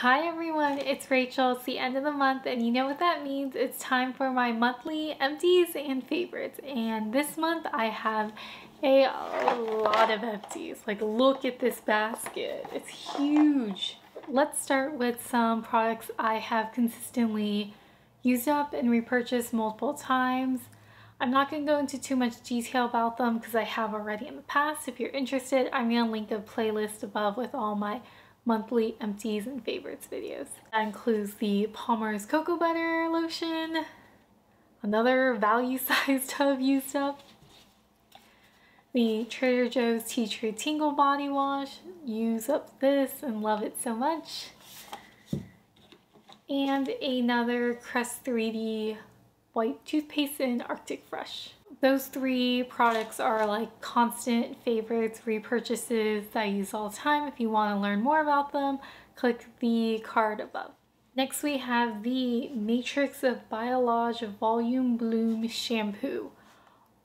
Hi everyone, it's Rachel. It's the end of the month and you know what that means. It's time for my monthly empties and favorites. And this month I have a lot of empties. Like look at this basket. It's huge. Let's start with some products I have consistently used up and repurchased multiple times. I'm not going to go into too much detail about them because I have already in the past. If you're interested, I'm going to link a playlist above with all my monthly empties and favorites videos. That includes the Palmer's Cocoa Butter Lotion, another value-sized tub used up, the Trader Joe's Tea Tree Tingle Body Wash, use up this and love it so much, and another Crest 3D white toothpaste in Arctic Fresh. Those three products are like constant favorites, repurchases that I use all the time. If you want to learn more about them, click the card above. Next we have the Matrix of Biolage Volume Bloom Shampoo.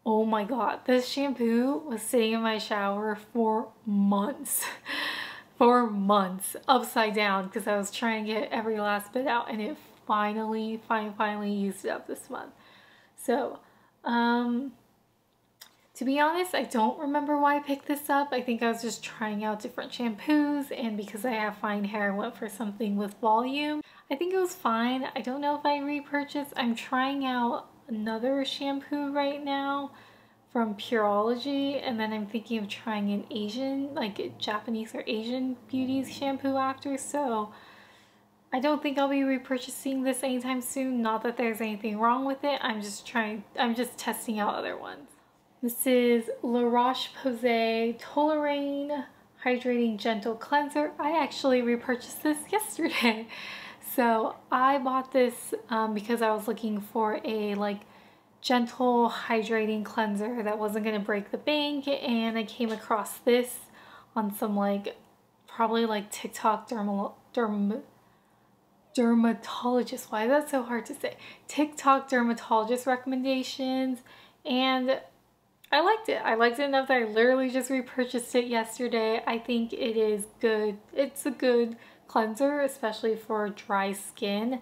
Oh my god, this shampoo was sitting in my shower for months. for months, upside down, because I was trying to get every last bit out and it finally, finally, finally used it up this month. So um, to be honest, I don't remember why I picked this up. I think I was just trying out different shampoos and because I have fine hair, I went for something with volume. I think it was fine. I don't know if I repurchased. I'm trying out another shampoo right now from Pureology and then I'm thinking of trying an Asian, like Japanese or Asian beauties shampoo after. So I don't think I'll be repurchasing this anytime soon. Not that there's anything wrong with it. I'm just trying, I'm just testing out other ones. This is La Roche-Posay Toleriane Hydrating Gentle Cleanser. I actually repurchased this yesterday. So I bought this um, because I was looking for a like gentle hydrating cleanser that wasn't going to break the bank and I came across this on some like probably like TikTok dermal derm dermatologist. Why is that so hard to say? TikTok dermatologist recommendations and I liked it. I liked it enough that I literally just repurchased it yesterday. I think it is good. It's a good cleanser, especially for dry skin.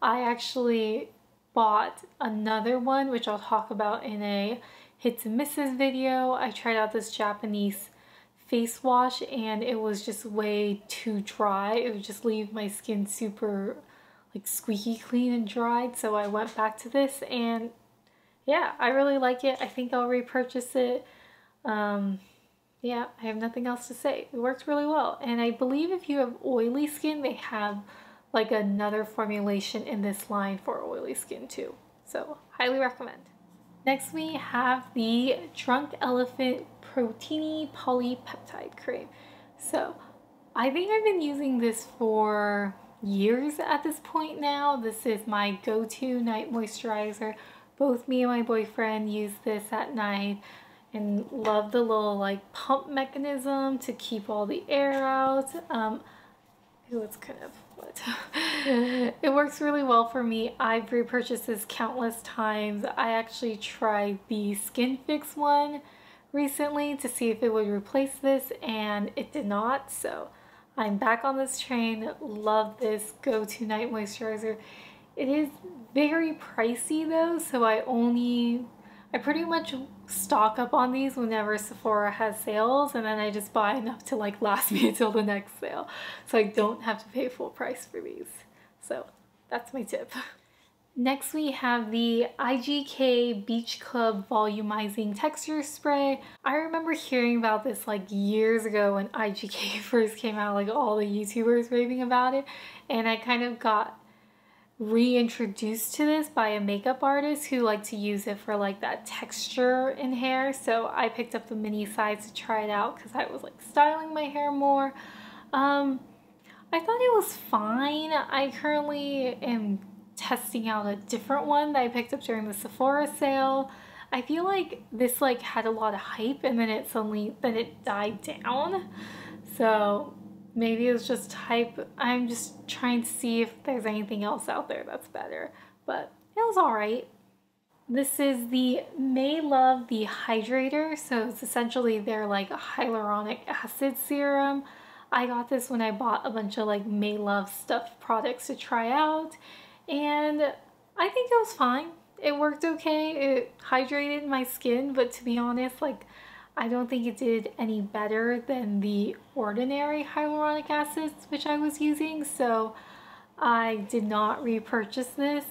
I actually bought another one, which I'll talk about in a hits and misses video. I tried out this Japanese face wash and it was just way too dry. It would just leave my skin super like squeaky clean and dried. So I went back to this and yeah, I really like it. I think I'll repurchase it. Um, yeah, I have nothing else to say. It works really well. And I believe if you have oily skin, they have like another formulation in this line for oily skin too. So highly recommend. Next we have the Drunk Elephant Protini Polypeptide Cream. So I think I've been using this for years at this point now. This is my go-to night moisturizer. Both me and my boyfriend use this at night and love the little like pump mechanism to keep all the air out. Um, it's kind of what it works really well for me. I've repurchased this countless times. I actually tried the Skin Fix one recently to see if it would replace this and it did not. So I'm back on this train. Love this go-to night moisturizer. It is very pricey though, so I only, I pretty much stock up on these whenever Sephora has sales and then I just buy enough to like last me until the next sale. So I don't have to pay full price for these. So that's my tip. Next we have the IGK Beach Club Volumizing Texture Spray. I remember hearing about this like years ago when IGK first came out, like all the YouTubers raving about it. And I kind of got reintroduced to this by a makeup artist who liked to use it for like that texture in hair. So I picked up the mini size to try it out because I was like styling my hair more. Um, I thought it was fine. I currently am testing out a different one that I picked up during the Sephora sale. I feel like this like had a lot of hype and then it suddenly then it died down. So maybe it was just hype. I'm just trying to see if there's anything else out there that's better. But it was alright. This is the Maelove the Hydrator. So it's essentially their like hyaluronic acid serum. I got this when I bought a bunch of like Maelove stuff products to try out and I think it was fine. It worked okay. It hydrated my skin, but to be honest, like I don't think it did any better than the ordinary hyaluronic acids which I was using. So I did not repurchase this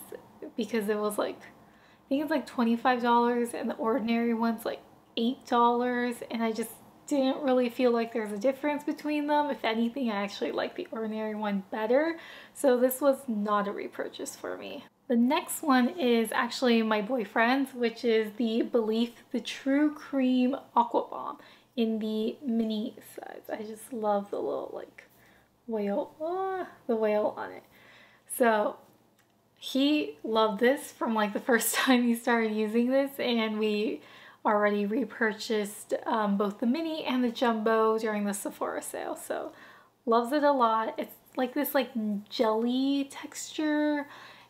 because it was like, I think it's like $25 and the ordinary one's like $8 and I just didn't really feel like there's a difference between them. If anything, I actually like the ordinary one better. So this was not a repurchase for me. The next one is actually my boyfriend's, which is the Belif The True Cream Aqua Bomb in the mini size. I just love the little like whale, ah, the whale on it. So he loved this from like the first time he started using this and we already repurchased um, both the mini and the jumbo during the Sephora sale. So loves it a lot. It's like this like jelly texture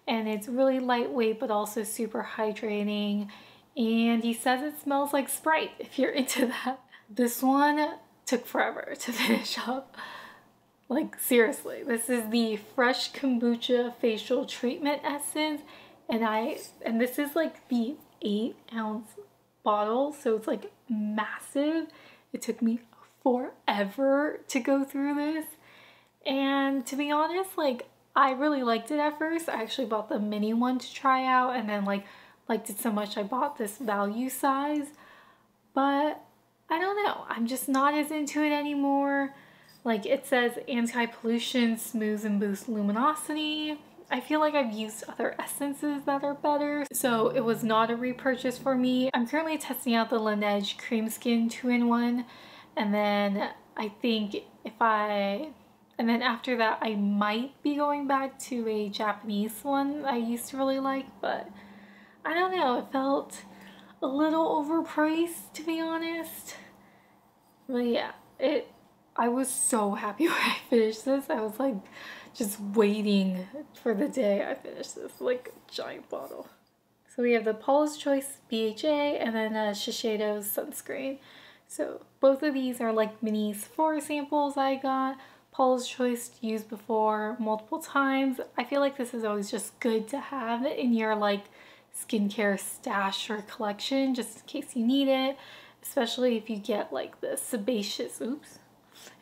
and it's really lightweight but also super hydrating. And he says it smells like Sprite if you're into that. This one took forever to finish up. Like seriously, this is the Fresh Kombucha Facial Treatment Essence and I and this is like the 8 ounce bottle so it's like massive. It took me forever to go through this and to be honest like I really liked it at first. I actually bought the mini one to try out and then like liked it so much I bought this value size. But I don't know. I'm just not as into it anymore. Like it says anti-pollution, smooths and boosts luminosity. I feel like I've used other essences that are better, so it was not a repurchase for me. I'm currently testing out the Laneige Cream Skin 2-in-1, and then I think if I and then after that, I might be going back to a Japanese one I used to really like, but I don't know, it felt a little overpriced to be honest. But yeah, it I was so happy when I finished this. I was like just waiting for the day I finish this, like giant bottle. So we have the Paula's Choice BHA and then a Shiseido's sunscreen. So both of these are like mini Sephora samples I got. Paula's Choice used before multiple times. I feel like this is always just good to have in your like skincare stash or collection just in case you need it, especially if you get like the sebaceous, oops,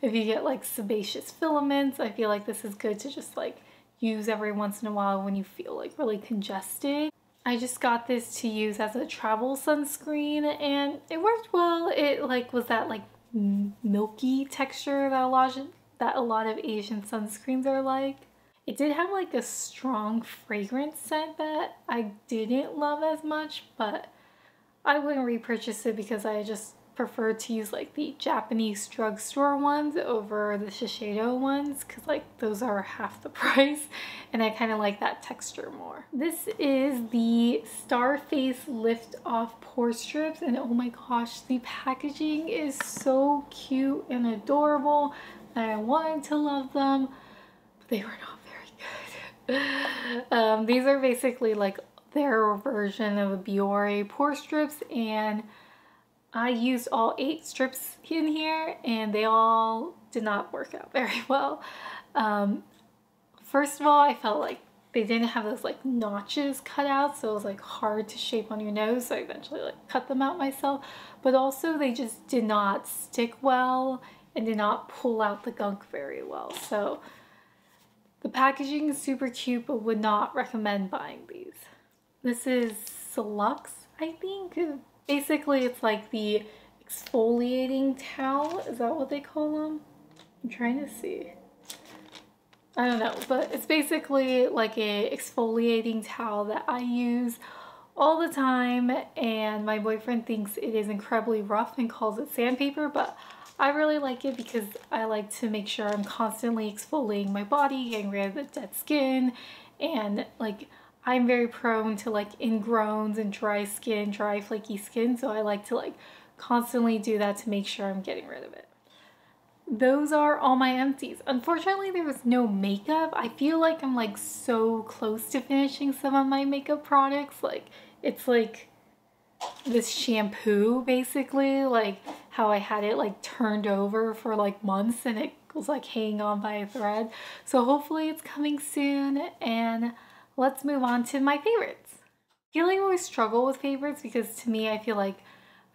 if you get like sebaceous filaments, I feel like this is good to just like use every once in a while when you feel like really congested. I just got this to use as a travel sunscreen and it worked well. It like was that like milky texture that a lot of, that a lot of Asian sunscreens are like. It did have like a strong fragrance scent that I didn't love as much, but I wouldn't repurchase it because I just prefer to use like the Japanese drugstore ones over the Shiseido ones because like those are half the price and I kind of like that texture more. This is the Starface Lift Off Pore Strips and oh my gosh the packaging is so cute and adorable and I wanted to love them but they were not very good. um, these are basically like their version of Biore pore strips and I used all eight strips in here and they all did not work out very well. Um, first of all, I felt like they didn't have those like notches cut out so it was like hard to shape on your nose so I eventually like cut them out myself but also they just did not stick well and did not pull out the gunk very well so the packaging is super cute but would not recommend buying these. This is Salux I think Basically, it's like the exfoliating towel. Is that what they call them? I'm trying to see. I don't know, but it's basically like a exfoliating towel that I use all the time and my boyfriend thinks it is incredibly rough and calls it sandpaper, but I really like it because I like to make sure I'm constantly exfoliating my body, getting rid of the dead skin, and like I'm very prone to like ingrowns and dry skin, dry flaky skin, so I like to like constantly do that to make sure I'm getting rid of it. Those are all my empties. Unfortunately, there was no makeup. I feel like I'm like so close to finishing some of my makeup products. Like it's like this shampoo basically, like how I had it like turned over for like months and it was like hanging on by a thread. So hopefully it's coming soon and let's move on to my favorites. I feel like I always struggle with favorites because to me I feel like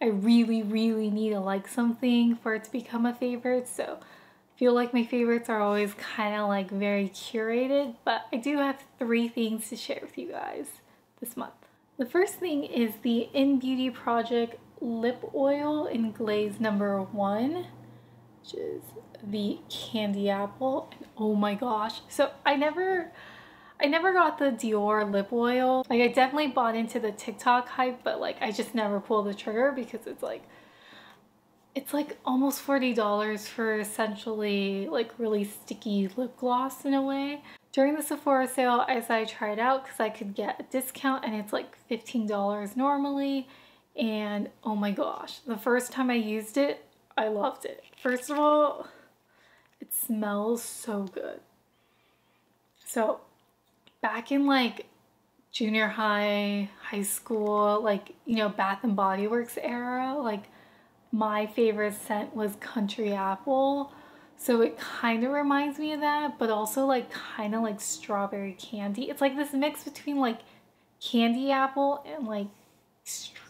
I really, really need to like something for it to become a favorite. So I feel like my favorites are always kind of like very curated, but I do have three things to share with you guys this month. The first thing is the Innbeauty Project lip oil in glaze number one, which is the candy apple. And oh my gosh. So I never, I never got the Dior lip oil. Like I definitely bought into the TikTok hype, but like I just never pulled the trigger because it's like, it's like almost $40 for essentially like really sticky lip gloss in a way. During the Sephora sale, said I tried out because I could get a discount and it's like $15 normally. And oh my gosh, the first time I used it, I loved it. First of all, it smells so good. So back in like junior high, high school, like, you know, Bath and Body Works era, like my favorite scent was Country Apple. So it kind of reminds me of that, but also like kind of like strawberry candy. It's like this mix between like candy apple and like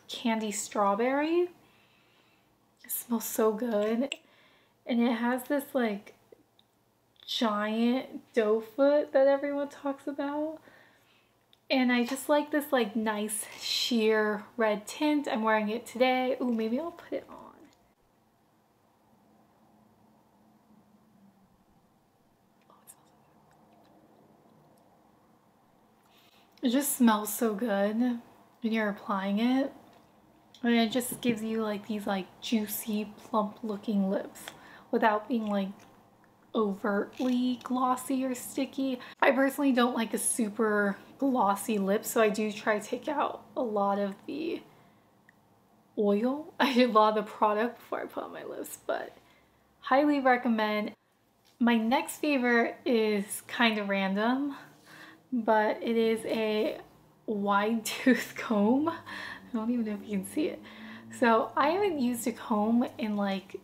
candy strawberry. It smells so good. And it has this like giant doe foot that everyone talks about. And I just like this like nice sheer red tint. I'm wearing it today. Ooh, maybe I'll put it on. It just smells so good when you're applying it. And it just gives you like these like juicy, plump looking lips without being like overtly glossy or sticky. I personally don't like a super glossy lip, so I do try to take out a lot of the oil. I did a lot of the product before I put on my lips, but highly recommend. My next favorite is kind of random, but it is a wide tooth comb. I don't even know if you can see it. So I haven't used a comb in like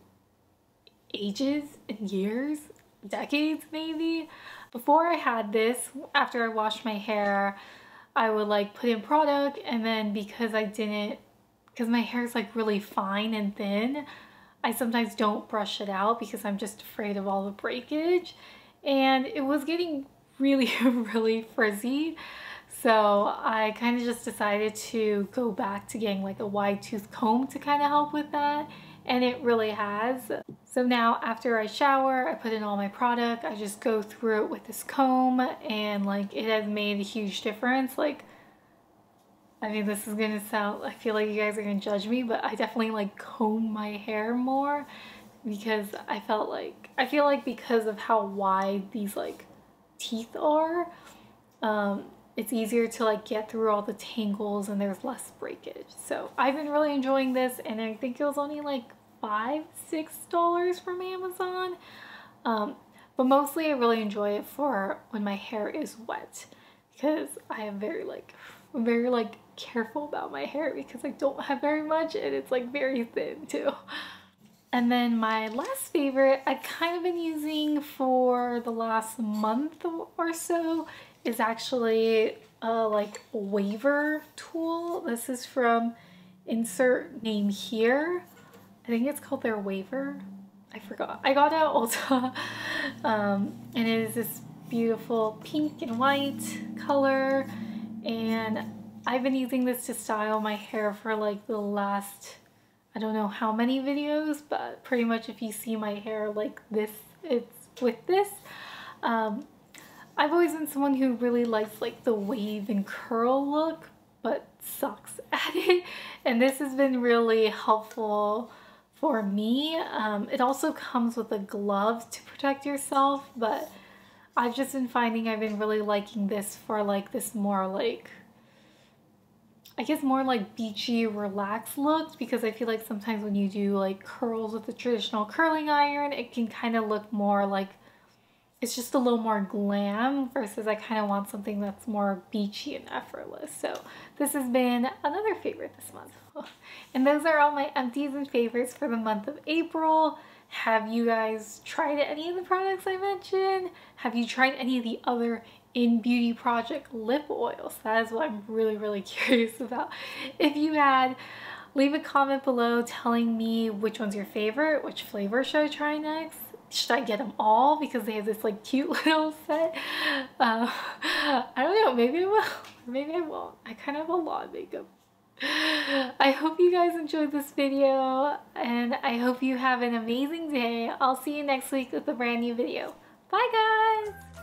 ages and years, decades maybe. Before I had this, after I washed my hair, I would like put in product and then because I didn't, because my hair is like really fine and thin, I sometimes don't brush it out because I'm just afraid of all the breakage. And it was getting really, really frizzy. So I kind of just decided to go back to getting like a wide tooth comb to kind of help with that. And it really has. So now after I shower, I put in all my product, I just go through it with this comb and like it has made a huge difference. Like, I mean, this is gonna sound, I feel like you guys are gonna judge me, but I definitely like comb my hair more because I felt like, I feel like because of how wide these like teeth are, um, it's easier to like get through all the tangles and there's less breakage. So I've been really enjoying this and I think it was only like five, six dollars from Amazon. Um, but mostly I really enjoy it for when my hair is wet because I am very like, very like careful about my hair because I don't have very much and it's like very thin too. And then my last favorite I've kind of been using for the last month or so is actually a like waver tool. This is from insert name here. I think it's called their waver. I forgot. I got at Ulta um, and it is this beautiful pink and white color and I've been using this to style my hair for like the last I don't know how many videos but pretty much if you see my hair like this it's with this um, I've always been someone who really likes like the wave and curl look, but sucks at it. And this has been really helpful for me. Um, it also comes with a glove to protect yourself, but I've just been finding I've been really liking this for like this more like, I guess more like beachy, relaxed look because I feel like sometimes when you do like curls with a traditional curling iron, it can kind of look more like it's just a little more glam versus I kind of want something that's more beachy and effortless. So this has been another favorite this month. And those are all my empties and favorites for the month of April. Have you guys tried any of the products I mentioned? Have you tried any of the other Innbeauty Project lip oils? That is what I'm really, really curious about. If you had, leave a comment below telling me which one's your favorite, which flavor should I try next. Should I get them all because they have this like cute little set? Uh, I don't know, maybe I will, maybe I won't. I kind of have a lot of makeup. I hope you guys enjoyed this video and I hope you have an amazing day. I'll see you next week with a brand new video. Bye guys!